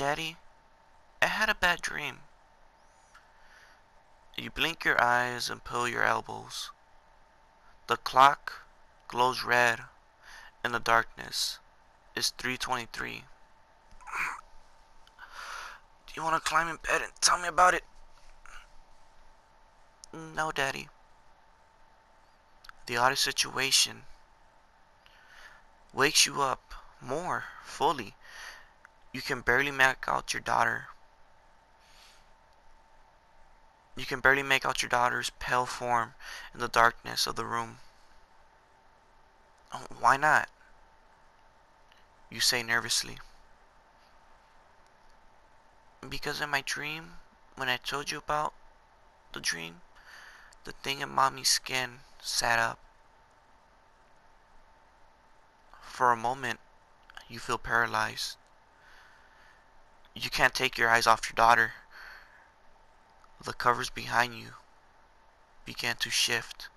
Daddy, I had a bad dream. You blink your eyes and pull your elbows. The clock glows red in the darkness. It's 323. Do you want to climb in bed and tell me about it? No, Daddy. The oddest situation wakes you up more fully. You can barely make out your daughter. You can barely make out your daughter's pale form in the darkness of the room. Oh, why not? You say nervously. Because in my dream, when I told you about the dream, the thing in mommy's skin sat up. For a moment, you feel paralyzed. You can't take your eyes off your daughter. The covers behind you began to shift.